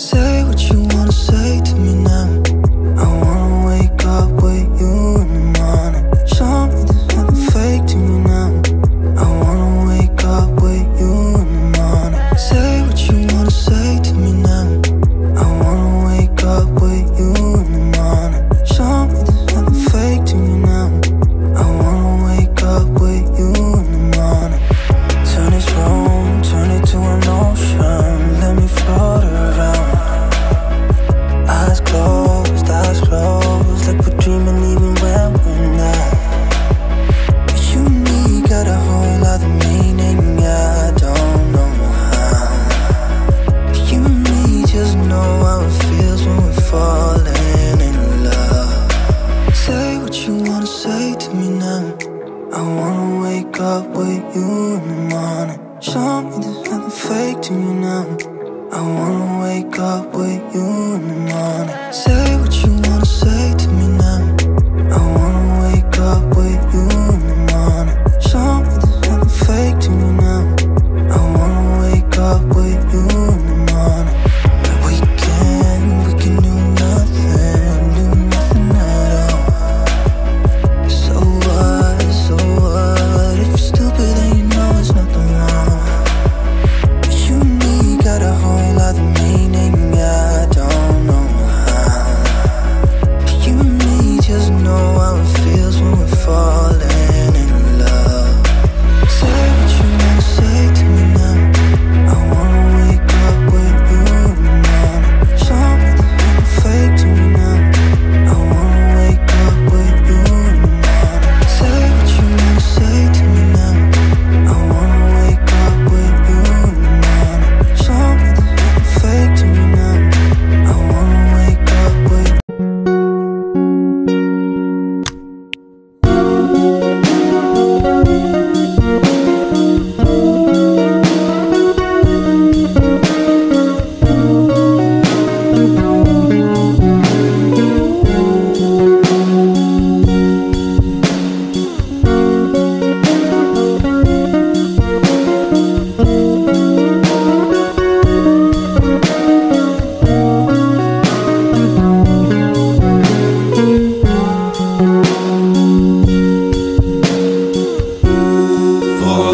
Say what you want to you now. I wanna wake up with you in the morning. Say what you wanna say to me.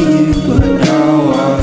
you, but now I